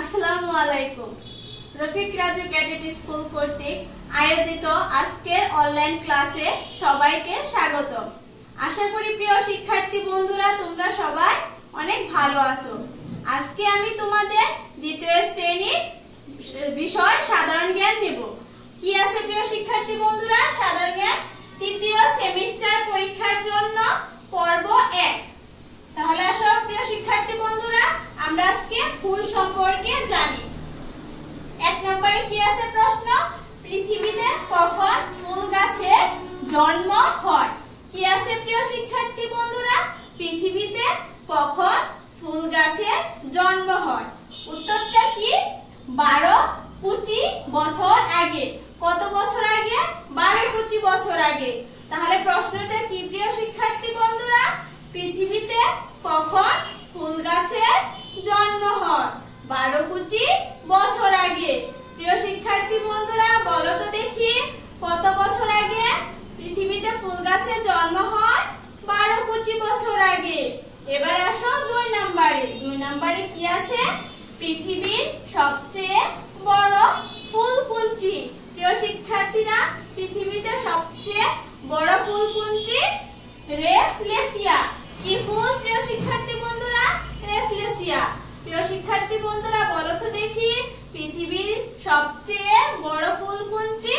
আসসালামু আলাইকুম। Rafiq Raju cadet school কর্তৃক আয়োজিত আজকের অনলাইন ক্লাসে সবাইকে স্বাগত। আশা করি প্রিয় শিক্ষার্থী বন্ধুরা, তোমরা সবাই অনেক ভালো আছো। আজকে আমি তোমাদের দ্বিতীয় শ্রেণির বিষয় সাধারণ জ্ঞান নেব। কি আছে প্রিয় শিক্ষার্থী বন্ধুরা? সাধারণ জ্ঞান তৃতীয় সেমিস্টার পরীক্ষার জন্য পর্ব এক তাহলে আসো প্রিয় শিক্ষার্থী বন্ধুরা আমরা আজকে ফুল সম্পর্কে জানি এক নম্বরে কি আছে প্রশ্ন পৃথিবীতে কখন ফুল গাছের জন্ম হয়। কি আছে প্রিয় শিক্ষার্থী বন্ধুরা? পৃথিবীতে কখন ফুল গাছের জন্ম হয়? উত্তরটা কি? বারো কোটি বছর আগে। কত বছর আগে? বারো কোটি বছর আগে। তাহলে প্রশ্নটা কি প্রিয় শিক্ষার্থী বন্ধুরা? পৃথিবীতে কখন ফুল গাছের জন্ম হয়? বারো কোটি বছর আগে। প্রিয় শিক্ষার্থী বন্ধুরা, বলো তো দেখি, কত বছর আগে পৃথিবীতে ফুল গাছের জন্ম হয় বারো কোটি বছর আগে। এবার আসো দুই নাম্বারে। দুই নাম্বারে কি আছে? পৃথিবীর সবচেয়ে বড় ফুল কোনটি প্রিয় শিক্ষার্থীরা পৃথিবীতে সবচেয়ে বড় ফুল কোনটি রেফলেসিয়া কি ফুল প্রিয় শিক্ষার্থী বন্ধুরা রেফলেসিয়া প্রিয় শিক্ষার্থী বন্ধুরা বলো তো দেখি পৃথিবীর সবচেয়ে বড় ফুল কোনটি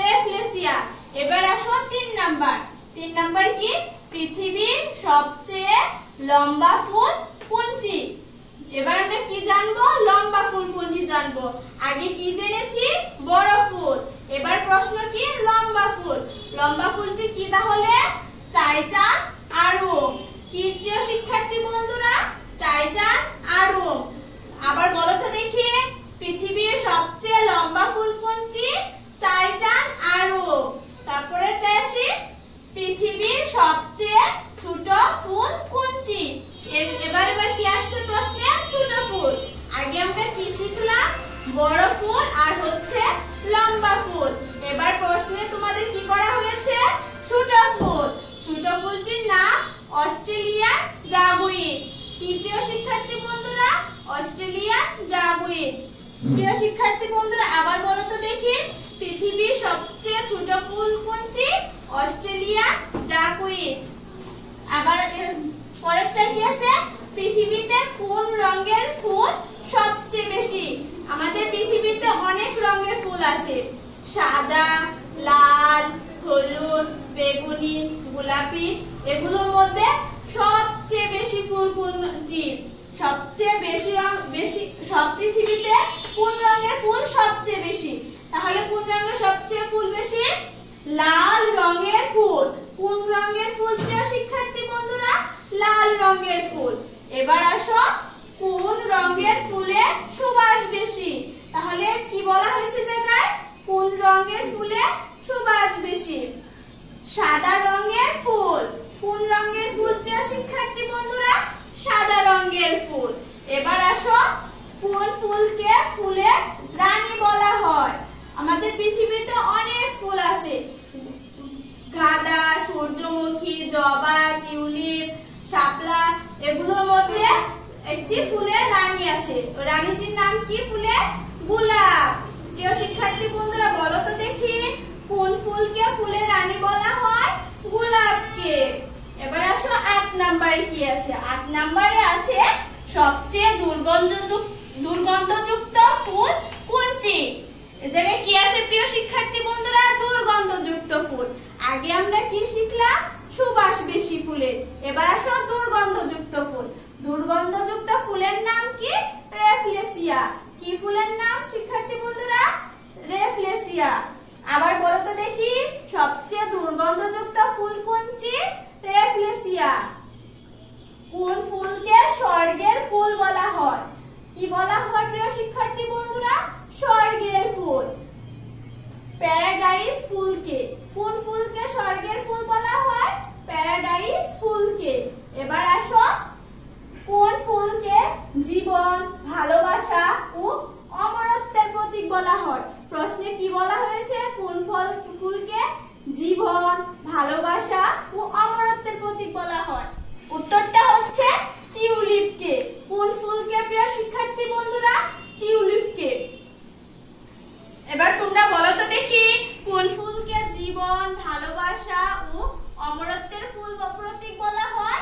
রেফলেসিয়া এবার আসো তিন নাম্বার তিন নাম্বার কি পৃথিবীর সবচেয়ে লম্বা ফুল কোনটি? এবার আমরা কি জানব? লম্বা ফুল কোনটি জানব? আগে কি জেনেছি? বড় ফুল। এবার প্রশ্ন কি? লম্বা ফুল। লম্বা ফুলটি কি তাহলে? টাইটান আরুম কি প্রিয় শিক্ষার্থী বন্ধুরা? টাইটান আরুম আবার বলো তো দেখি, পৃথিবীর সবচেয়ে লম্বা ফুল কোনটি? টাইটান আরুম তারপরে আসি পৃথিবীর সবচেয়ে ছোট ফুল কোনটি? এবার এবার কি আসছে প্রশ্নে? ছোট ফুল। আগে আমরা কি শিখলাম? বড় ফুল আর হচ্ছে লম্বা ফুল। এবার প্রশ্নে তোমাদের কি করা হয়েছে? ছোট ফুল। ছোট ফুলটির নাম অস্ট্রেলিয়ান ডাগুইট কি প্রিয় শিক্ষার্থী বন্ধুরা? অস্ট্রেলিয়ান ডাগুইট প্রিয় শিক্ষার্থী বন্ধুরা, আবার বলো তো দেখি। পৃথিবীর সবচেয়ে ছোট ফুল কোনটি? অস্ট্রেলিয়ান ডাকুইট আবার পরেরটা কি আছে? পৃথিবীতে কোন রঙের ফুল সবচেয়ে বেশি? আমাদের পৃথিবীতে অনেক রঙের ফুল আছে। সাদা, লাল, হলুদ, বেগুনি, গোলাপি, এগুলোর মধ্যে সবচেয়ে বেশি ফুল কোনটি? সবচেয়ে বেশি রং, বেশি, সব পৃথিবীতে কোন রঙের ফুল সবচেয়ে বেশি? তাহলে কোন রঙের সবচেয়ে ফুল বেশি? লাল রঙের ফুল। কোন রঙের ফুল প্রিয় শিক্ষার্থী বন্ধুরা? লাল রঙের ফুল। এবার আসো, কোন রঙের ফুলে সুবাস বেশি? তাহলে কি বলা হয়েছে জায়গায়? কোন রঙের ফুলে সুবাস বেশি? সাদা রঙের ফুল। কোন রঙের ফুল প্রিয় শিক্ষার্থী বন্ধুরা? সাদা রঙের ফুল। এবার আসো, কোন ফুলকে ফুলে রানী বলা হয়? আমাদের পৃথিবীতে অনেক ফুল আছে। গাঁদা, সূর্যমুখী, জবা, টিউলিপ, শাপলা, এগুলোর মধ্যে একটি ফুলের রানী আছে। রানীটির নাম কি ফুলের গোলাপ। প্রিয় শিক্ষার্থী বন্ধুরা, বলো তো দেখি, কোন ফুলকে ফুলের রানী বলা হয়? গোলাপকে। এবার আসো আট নাম্বারে কি আছে? আট নাম্বারে আছে সবচেয়ে দুর্গন্ধ দুর্গন্ধযুক্ত ফুল কোনটি? এ কি আছে, প্রিয় শিক্ষার্থী বন্ধুরা? দুর্গন্ধযুক্ত ফুল। আগে আমরা কি শিখলাম? সুবাস বেশি ফুলের। এবার আসো দুর্গন্ধযুক্ত ফুল। দুর্গন্ধযুক্ত ফুলের নাম কি? রেফলেসিয়া। কি ফুলের নাম, শিক্ষার্থী বন্ধুরা? রেফলেসিয়া। আবার বলো তো দেখি, সবচেয়ে দুর্গন্ধযুক্ত ফুল কোনটি? রেফলেসিয়া। কোন ফুলকে স্বর্গের ফুল বলা হয়? কি বলা হয়, প্রিয় শিক্ষার্থী বন্ধুরা? স্বর্গের ফুল। প্যারাডাইস ফুলকে, কোন ফুলকে স্বর্গের ফুল বলা হয়? প্যারাডাইস ফুলকে। এবার আসো, কোন ফুলকে জীবন, ভালোবাসা ও অমরত্বের প্রতীক বলা হয়? প্রশ্নে কি বলা হয়েছে? কোন ফল, ফুলকে জীবন, ভালোবাসা ও অমরত্বের প্রতীক বলা হয়? উত্তরটা হচ্ছে টিউলিপকে। কোন ফুলকে প্রিয় শিক্ষার্থী বন্ধুরা? কি এবার তোমরা বলো তো দেখি, কোন ফুলকে জীবন, ভালোবাসা ও অমরত্বের ফুল প্রতীক বলা হয়?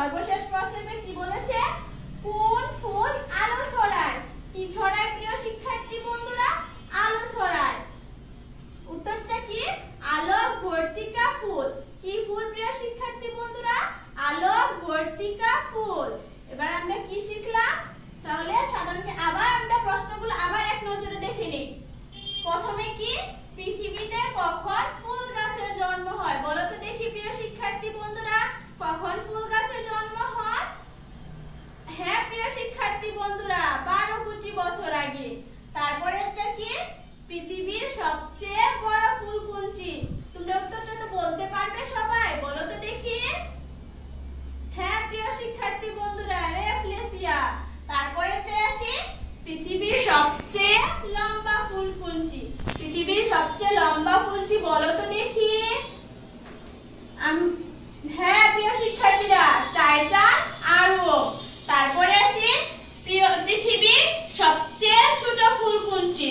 সর্বশেষ প্রশ্নটা কি বলেছে কোন ফুল আলো ছড়ায় কি ছড়ায় প্রিয় শিক্ষার্থী বন্ধুরা আলো ছড়ায় উত্তরটা কি আলোক বর্তিকা ফুল কি ফুল প্রিয় শিক্ষার্থী বন্ধুরা আলোক বর্তিকা ফুল এবার আমরা কি শিখলাম তাহলে সাধারণত আবার আমরা প্রশ্নগুলো আবার এক নজরে দেখে নেই প্রথমে কি পৃথিবীতে কখন ফুল গাছের জন্ম হয় বলো তো দেখি প্রিয় শিক্ষার্থী বন্ধুরা কখন ফুল গাছের জন্ম হয় হ্যাঁ প্রিয় শিক্ষার্থী বন্ধুরা বারো কোটি বছর আগে তারপরে হচ্ছে কি পৃথিবীর সবচেয়ে বড় ফুল কোনটি তোমরা উত্তরটা তো বলতে পারবে সবাই বলো তো দেখি হ্যাঁ প্রিয় শিক্ষার্থী বন্ধুরা রেফলেসিয়া তারপরে আসি পৃথিবীর সবচেয়ে লম্বা ফুল কোনটি পৃথিবীর সবচেয়ে লম্বা ফুলটি বলো তো দেখি। হ্যাঁ প্রিয় শিক্ষার্থীরা, টাইটান আরও। তারপরে আসি পৃথিবীর সবচেয়ে ছোট ফুল কোনটি?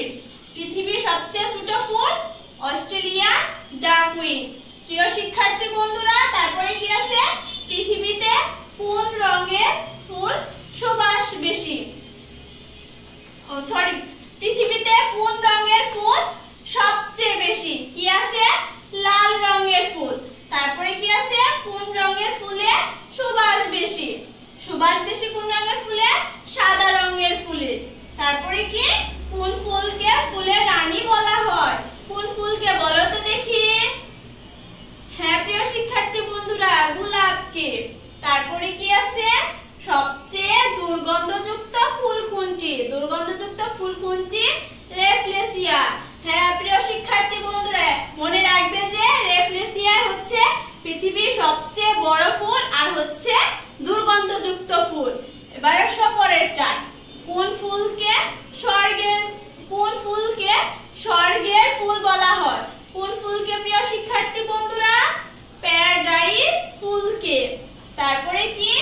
পৃথিবীর সবচেয়ে ছোট ফুল অস্ট্রেলিয়ান ডাকউইন প্রিয় শিক্ষার্থী বন্ধুরা, তারপরে কি আছে? পৃথিবীতে কোন রঙের ফুল সুবাস বেশি? সরি পৃথিবীতে কোন রঙের ফুল সবচেয়ে বেশি। কি আছে? লাল রঙের ফুল। তারপরে কি আছে? কোন রঙের ফুলে সুবাস বেশি? সুবাস বেশি কোন রঙের ফুলে সাদা রঙের ফুলে তারপরে কি কোন ফুলকে ফুলের রানী বলা হয় কোন ফুলকে বলো তো দেখি হ্যাঁ প্রিয় শিক্ষার্থী বন্ধুরা গোলাপকে তারপরে কি আছে সবচেয়ে দুর্গন্ধযুক্ত ফুল কোনটি দুর্গন্ধযুক্ত ফুল কোনটি রেফলেসিয়া হ্যাঁ প্রিয় শিক্ষার্থী বন্ধুরা মনে রাখবে যে রেফলেসিয়া হচ্ছে পৃথিবীর সবচেয়ে বড় ফুল আর হচ্ছে দুর্গন্ধযুক্ত ফুল। এবার সব পরের চার। কোন ফুলকে স্বর্গের কোন ফুলকে স্বর্গের ফুল বলা হয়? কোন ফুলকে প্রিয় শিক্ষার্থী বন্ধুরা? প্যারাডাইস ফুলকে। তারপরে কি?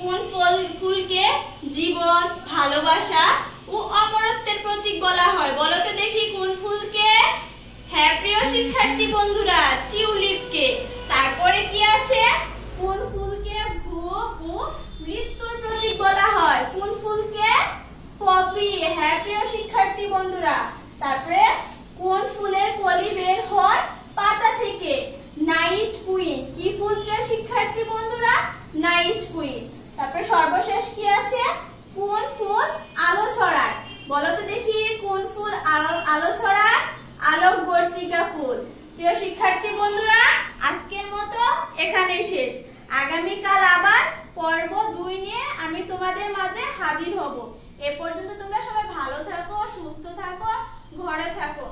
কোন ফুল ফুলকে জীবন, ভালোবাসা ও অমরত্বের প্রতীক বলা হয়? বলো তো দেখি কোন ফুলকে। হ্যাঁ প্রিয় শিক্ষার্থী বন্ধুরা, টিউলিপকে। তারপরে কি আছে? কোন ফুলকে ঘুম ও হয়। কোন ফুলকে? পপি। হ্যাঁ প্রিয় শিক্ষার্থী বন্ধুরা, তারপরে কোন ফুলের কলি বের হয়? পাতা থেকে। Night queen. কি ফুল, প্রিয় শিক্ষার্থী বন্ধুরা? Night queen. তারপরে সর্বশেষ কি আছে? কোন ফুল আলো ছড়ায়? বলো তো দেখি, কোন ফুল আলো আলো ছড়ায়? আলোক বর্তিকা ফুল। প্রিয় শিক্ষার্থী বন্ধুরা, আজকের মতো এখানেই শেষ। আগামীকাল আবার পর্ব দুই নিয়ে আমি তোমাদের মাঝে হাজির হব। এ পর্যন্ত তোমরা সবাই ভালো থাকো, সুস্থ থাকো, ঘরে থাকো।